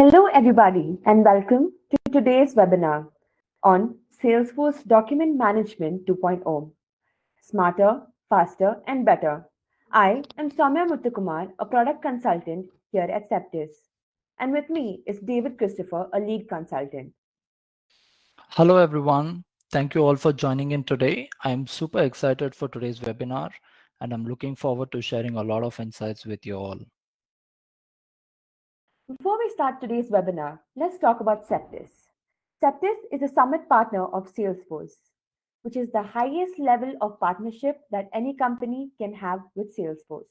Hello, everybody, and welcome to today's webinar on Salesforce Document Management 2.0 Smarter, Faster, and Better. I am Soumya Muthukumar, a product consultant here at Septis. And with me is David Christopher, a lead consultant. Hello, everyone. Thank you all for joining in today. I'm super excited for today's webinar, and I'm looking forward to sharing a lot of insights with you all. Before we start today's webinar, let's talk about Septis. Septis is a summit partner of Salesforce, which is the highest level of partnership that any company can have with Salesforce.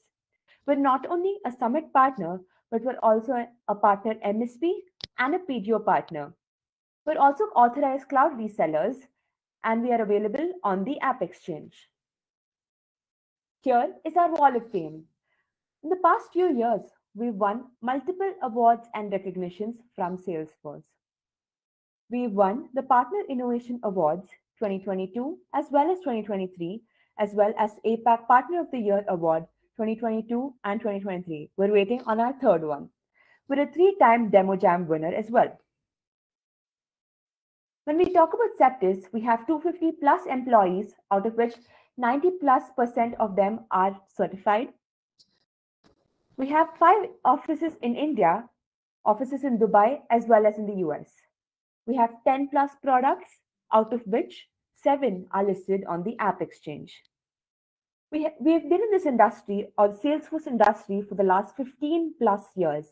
We're not only a summit partner, but we're also a partner MSP and a PDO partner. We're also authorized cloud resellers, and we are available on the AppExchange. Here is our wall of fame. In the past few years, we've won multiple awards and recognitions from Salesforce. We've won the Partner Innovation Awards 2022 as well as 2023, as well as APAC Partner of the Year Award 2022 and 2023. We're waiting on our third one. We're a three-time Demo Jam winner as well. When we talk about Septis, we have 250 plus employees, out of which 90 plus percent of them are certified we have five offices in India, offices in Dubai, as well as in the US. We have 10 plus products, out of which seven are listed on the AppExchange. We, ha- we have been in this industry, or Salesforce industry, for the last 15 plus years.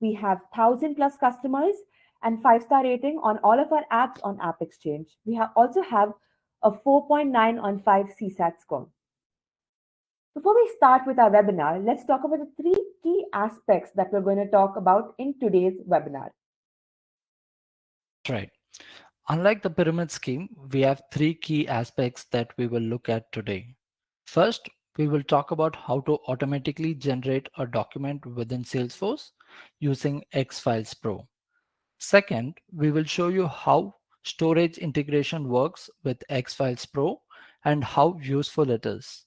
We have 1,000 plus customers and five star rating on all of our apps on AppExchange. We have also have a 4.9 on 5 CSAT score. Before we start with our webinar, let's talk about the three key aspects that we're going to talk about in today's webinar. Right. Unlike the pyramid scheme, we have three key aspects that we will look at today. First, we will talk about how to automatically generate a document within Salesforce using XfilesPro. Second, we will show you how storage integration works with XfilesPro and how useful it is.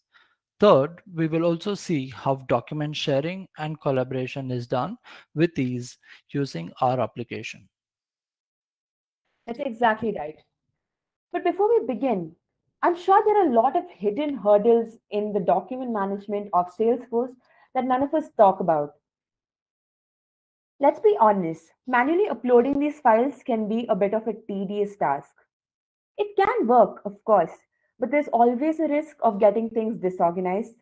Third, we will also see how document sharing and collaboration is done with ease using our application. That's exactly right. But before we begin, I'm sure there are a lot of hidden hurdles in the document management of Salesforce that none of us talk about. Let's be honest, manually uploading these files can be a bit of a tedious task. It can work, of course, but there's always a risk of getting things disorganized.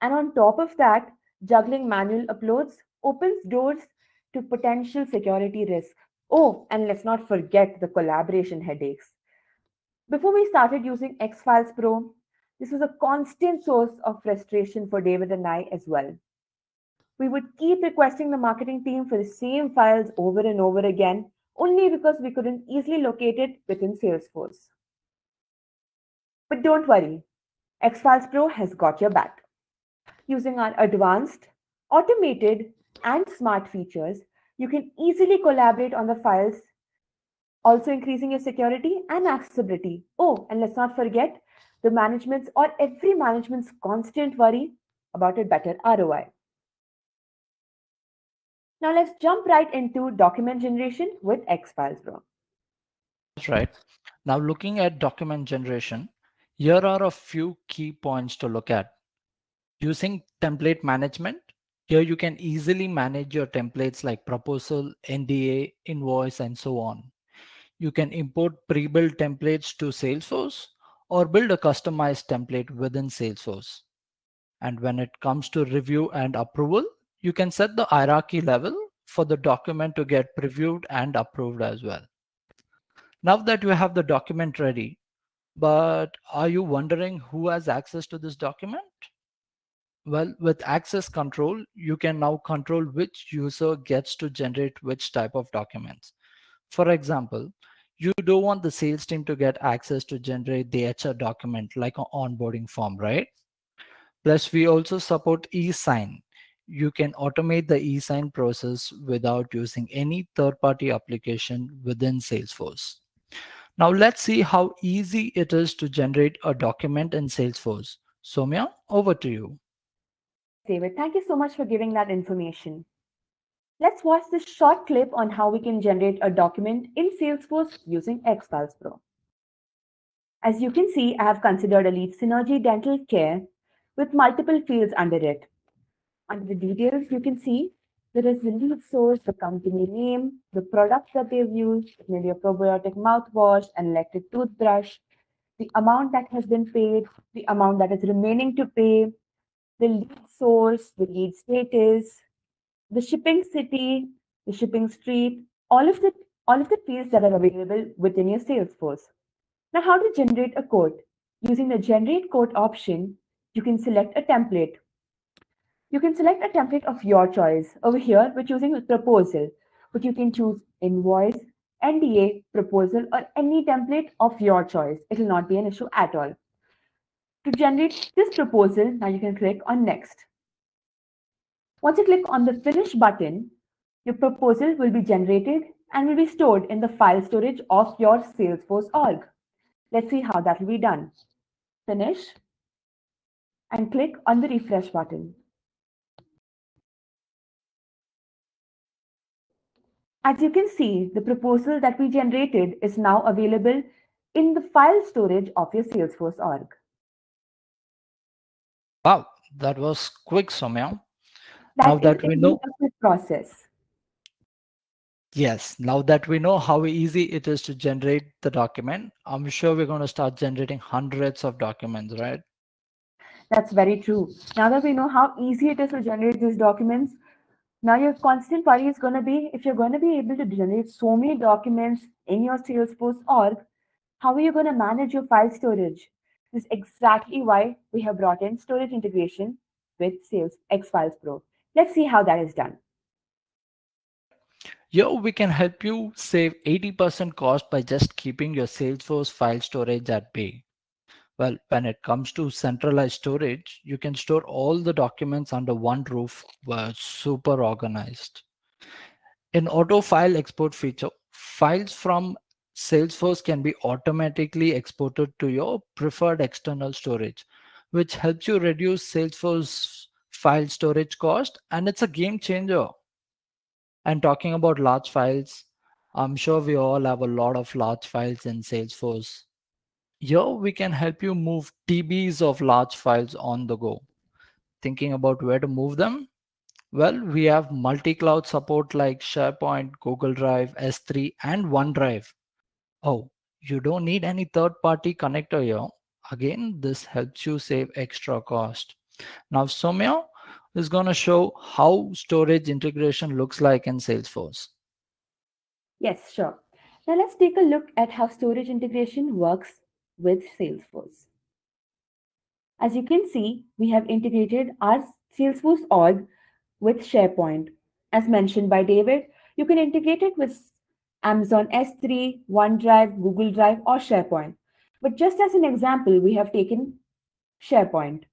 And on top of that, juggling manual uploads opens doors to potential security risk. Oh, and let's not forget the collaboration headaches. Before we started using X Files Pro, this was a constant source of frustration for David and I as well. We would keep requesting the marketing team for the same files over and over again, only because we couldn't easily locate it within Salesforce. But don't worry, XfilesPro has got your back. Using our advanced, automated, and smart features, you can easily collaborate on the files, also increasing your security and accessibility. Oh, and let's not forget the management's or every management's constant worry about a better ROI. Now let's jump right into document generation with XfilesPro. That's right. Now looking at document generation, here are a few key points to look at. Using template management, here you can easily manage your templates like proposal, NDA, invoice, and so on. You can import pre-built templates to Salesforce or build a customized template within Salesforce. And when it comes to review and approval, you can set the hierarchy level for the document to get previewed and approved as well. Now that you have the document ready, but are you wondering who has access to this document? Well, with access control, you can now control which user gets to generate which type of documents. For example, you don't want the sales team to get access to generate the HR document like an onboarding form, right? Plus, we also support e-sign. You can automate the e-sign process without using any third-party application within Salesforce. Now let's see how easy it is to generate a document in Salesforce. Soumya, over to you. David, thank you so much for giving that information. Let's watch this short clip on how we can generate a document in Salesforce using XfilesPro. As you can see, I have considered a lead Synergy Dental Care with multiple fields under it. Under the details, you can see there is the lead source, the company name, the products that they've used, maybe a probiotic mouthwash, an electric toothbrush, the amount that has been paid, the amount that is remaining to pay, the lead source, the lead status, the shipping city, the shipping street, all of the all of the fields that are available within your Salesforce. Now, how to generate a quote? Using the generate quote option, you can select a template. You can select a template of your choice. Over here, we're choosing a proposal, but you can choose invoice, NDA, proposal, or any template of your choice. It will not be an issue at all. To generate this proposal, now you can click on next. Once you click on the finish button, your proposal will be generated and will be stored in the file storage of your Salesforce org. Let's see how that will be done. Finish and click on the refresh button. As you can see, the proposal that we generated is now available in the file storage of your Salesforce org. Wow, that was quick, Soumya. That now that we know process. Yes, now that we know how easy it is to generate the document, I'm sure we're going to start generating hundreds of documents, right? That's very true. Now that we know how easy it is to generate these documents, now your constant worry is going to be if you're going to be able to generate so many documents in your Salesforce org, how are you going to manage your file storage? This is exactly why we have brought in storage integration with Sales XfilesPro. Let's see how that is done. Here we can help you save 80% cost by just keeping your Salesforce file storage at bay. Well, when it comes to centralized storage, you can store all the documents under one roof super organized. In auto file export feature, files from Salesforce can be automatically exported to your preferred external storage, which helps you reduce Salesforce file storage cost and it's a game changer. And talking about large files, I'm sure we all have a lot of large files in Salesforce. Here we can help you move TBs of large files on the go. Thinking about where to move them? Well, we have multi-cloud support like SharePoint, Google Drive, S3, and OneDrive. Oh, you don't need any third-party connector here. Again, this helps you save extra cost. Now, Soumya, is going to show how storage integration looks like in Salesforce. Yes, sure. Now let's take a look at how storage integration works with Salesforce. As you can see, we have integrated our Salesforce org with SharePoint. As mentioned by David, you can integrate it with Amazon S3, OneDrive, Google Drive, or SharePoint. But just as an example, we have taken SharePoint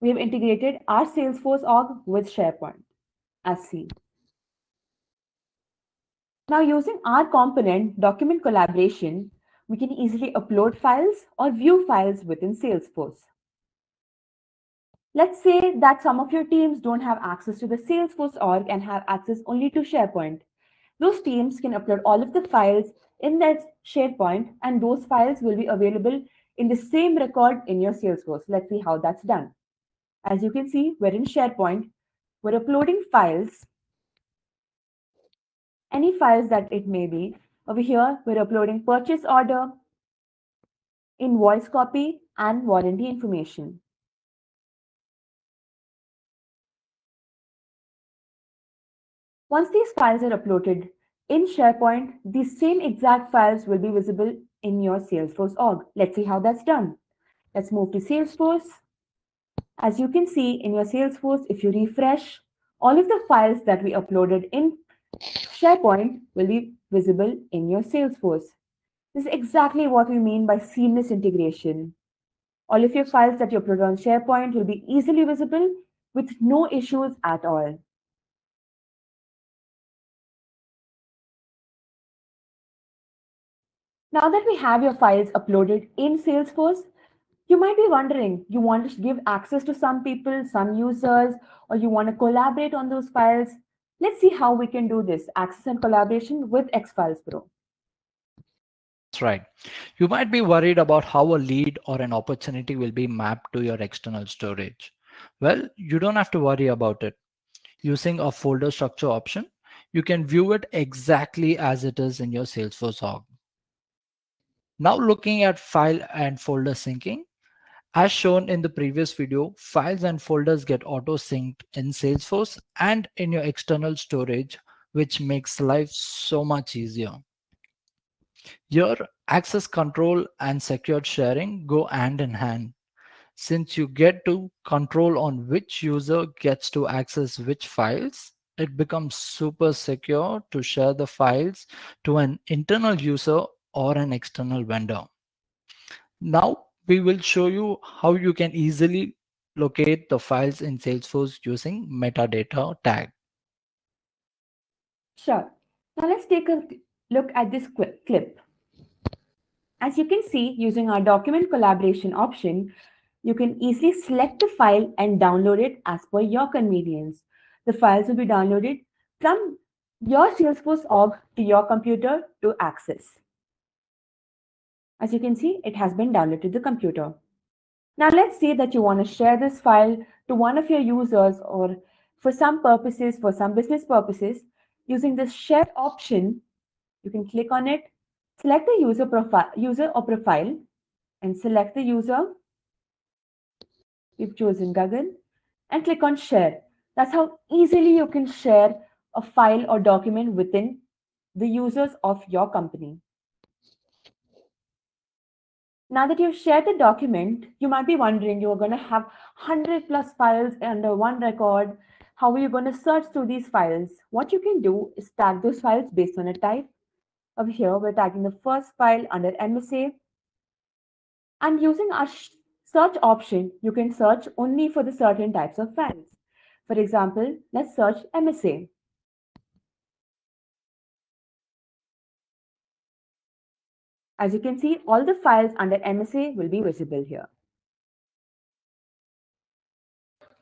we have integrated our Salesforce org with SharePoint as seen. Now using our component document collaboration, we can easily upload files or view files within Salesforce. Let's say that some of your teams don't have access to the Salesforce org and have access only to SharePoint. Those teams can upload all of the files in that SharePoint and those files will be available in the same record in your Salesforce. Let's see how that's done. As you can see, we're in SharePoint. We're uploading files, any files that it may be. Over here, we're uploading purchase order, invoice copy, and warranty information. Once these files are uploaded in SharePoint, these same exact files will be visible in your Salesforce org. Let's see how that's done. Let's move to Salesforce. As you can see in your Salesforce, if you refresh, all of the files that we uploaded in SharePoint will be visible in your Salesforce. This is exactly what we mean by seamless integration. All of your files that you upload on SharePoint will be easily visible with no issues at all. Now that we have your files uploaded in Salesforce, you might be wondering you want to give access to some people some users or you want to collaborate on those files Let's see how we can do this access and collaboration with X-Files Pro. That's right. You might be worried about how a lead or an opportunity will be mapped to your external storage. Well, you don't have to worry about it. Using a folder structure option, you can view it exactly as it is in your Salesforce org. Now looking at file and folder syncing, as shown in the previous video, files and folders get auto-synced in Salesforce and in your external storage, which makes life so much easier. Your access control and secured sharing go hand in hand since you get to control on which user gets to access which files, it becomes super secure to share the files to an internal user or an external vendor. Now we will show you how you can easily locate the files in Salesforce using metadata tag. Sure. Now let's take a look at this clip. As you can see, using our document collaboration option, you can easily select the file and download it as per your convenience. The files will be downloaded from your Salesforce org to your computer to access. As you can see, it has been downloaded to the computer. Now let's say that you want to share this file to one of your users or for some purposes, for some business purposes, using this share option, you can click on it, select the user profile, user or profile, and select the user. We've chosen Gagan and click on share. That's how easily you can share a file or document within the users of your company. Now that you've shared the document, you might be wondering you're going to have 100 plus files under one record. How are you going to search through these files? What you can do is tag those files based on a type. Over here, we're tagging the first file under MSA. And using our search option, you can search only for the certain types of files. For example, let's search MSA. As you can see, all the files under MSA will be visible here.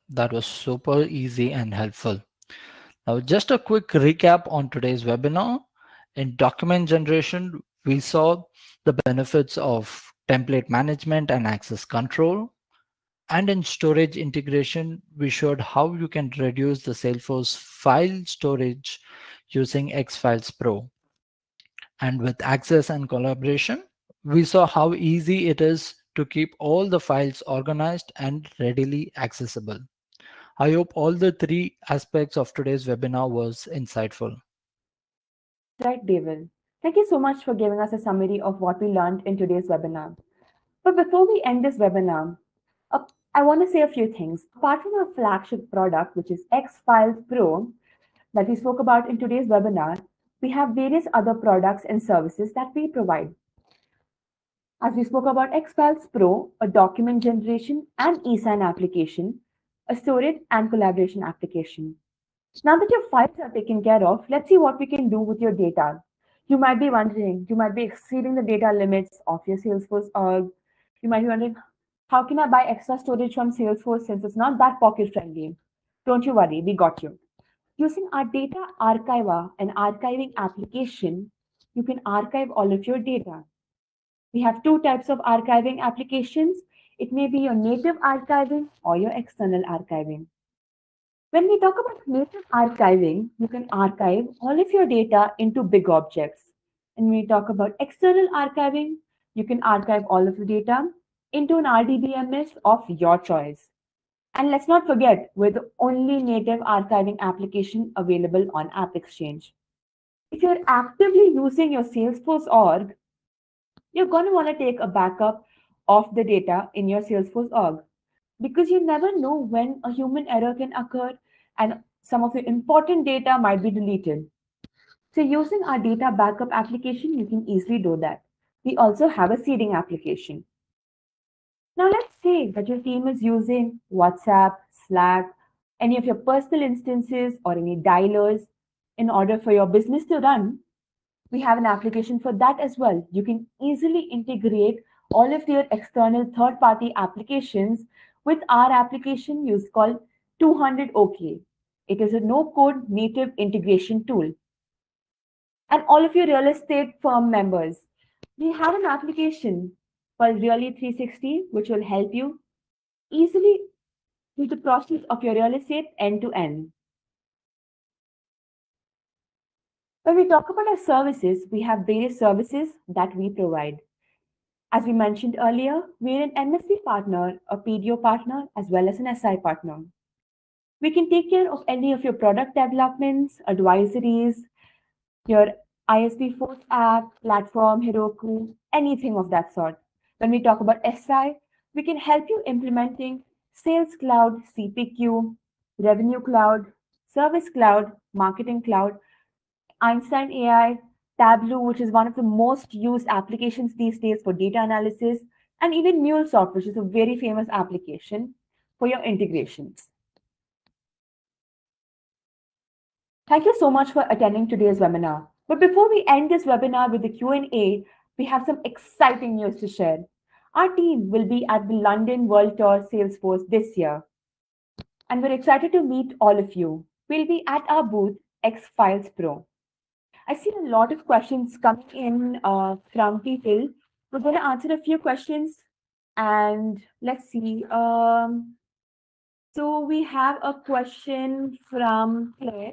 That was super easy and helpful. Now, just a quick recap on today's webinar. In document generation, we saw the benefits of template management and access control. And in storage integration, we showed how you can reduce the Salesforce file storage using XfilesPro. And with access and collaboration, we saw how easy it is to keep all the files organized and readily accessible. I hope all the three aspects of today's webinar was insightful. Right, David. Thank you so much for giving us a summary of what we learned in today's webinar. But before we end this webinar, uh, I want to say a few things. Apart from our flagship product, which is X-Files Pro, that we spoke about in today's webinar, we have various other products and services that we provide. As we spoke about XfilesPro, a document generation and eSign application, a storage and collaboration application. Now that your files are taken care of, let's see what we can do with your data. You might be wondering, you might be exceeding the data limits of your Salesforce org. You might be wondering, how can I buy extra storage from Salesforce since it's not that pocket friendly? Don't you worry, we got you. Using our data archiver and archiving application, you can archive all of your data. We have two types of archiving applications. It may be your native archiving or your external archiving. When we talk about native archiving, you can archive all of your data into big objects. And when we talk about external archiving, you can archive all of the data into an RDBMS of your choice. And let's not forget, we're the only native archiving application available on AppExchange. If you're actively using your Salesforce org, you're going to want to take a backup of the data in your Salesforce org because you never know when a human error can occur and some of your important data might be deleted. So using our data backup application, you can easily do that. We also have a seeding application. Now let's say that your team is using WhatsApp, Slack, any of your personal instances or any dialers in order for your business to run. We have an application for that as well. You can easily integrate all of your external third-party applications with our application used called 200 OK. It is a no-code native integration tool. And all of your real estate firm members, we have an application called Really 360, which will help you easily do the process of your real estate end to end. When we talk about our services, we have various services that we provide. As we mentioned earlier, we're an MSP partner, a PDO partner, as well as an SI partner. We can take care of any of your product developments, advisories, your ISVforce app, platform, Heroku, anything of that sort. When we talk about SI, we can help you implementing Sales Cloud, CPQ, Revenue Cloud, Service Cloud, Marketing Cloud, Einstein AI, Tableau, which is one of the most used applications these days for data analysis, and even MuleSoft, which is a very famous application for your integrations. Thank you so much for attending today's webinar. But before we end this webinar with the Q&A, we have some exciting news to share. Our team will be at the London World Tour Salesforce this year. And we're excited to meet all of you. We'll be at our booth, X Files Pro. I see a lot of questions coming in uh, from people. We're going to answer a few questions and let's see. Um, so we have a question from Claire.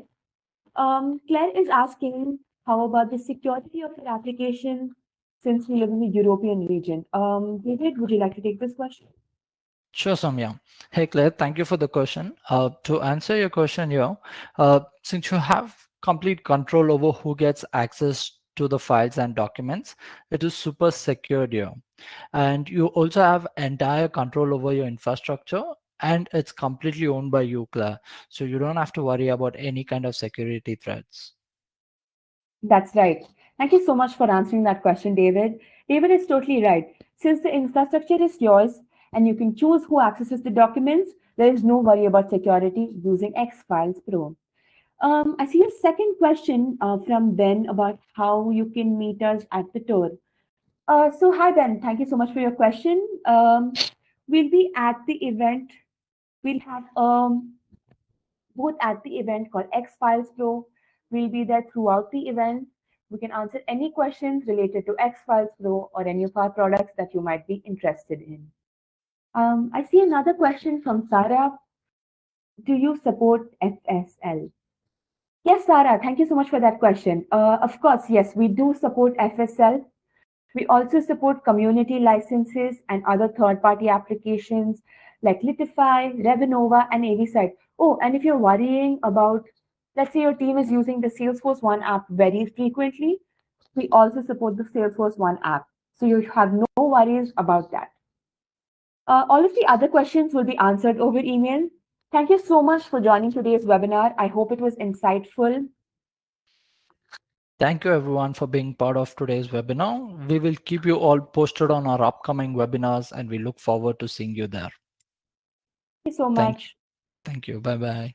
Um, Claire is asking, how about the security of your application since we live in the European region? Um, David, would you like to take this question? Sure, Soumya. Hey, Claire, thank you for the question. Uh, to answer your question here, uh, since you have complete control over who gets access to the files and documents. It is super secure here. And you also have entire control over your infrastructure and it's completely owned by you, Claire. So you don't have to worry about any kind of security threats. That's right. Thank you so much for answering that question, David. David is totally right. Since the infrastructure is yours and you can choose who accesses the documents, there is no worry about security using XfilesPro. Um, I see a second question uh, from Ben about how you can meet us at the tour. Uh, so hi Ben, thank you so much for your question. Um, we'll be at the event. We'll have um, both at the event called XfilesPro. We'll be there throughout the event. We can answer any questions related to X Files Pro or any of our products that you might be interested in. Um, I see another question from Sarah. Do you support FSL? Yes, Sarah, thank you so much for that question. Uh, of course, yes, we do support FSL. We also support community licenses and other third-party applications like Litify, Revenova, and AvSight. Oh, and if you're worrying about, let's say your team is using the Salesforce One app very frequently, we also support the Salesforce One app. So you have no worries about that. Uh, all of the other questions will be answered over email. Thank you so much for joining today's webinar. I hope it was insightful. Thank you everyone for being part of today's webinar. We will keep you all posted on our upcoming webinars and we look forward to seeing you there. Thank you so much. Thank you. Thank you. Bye-bye.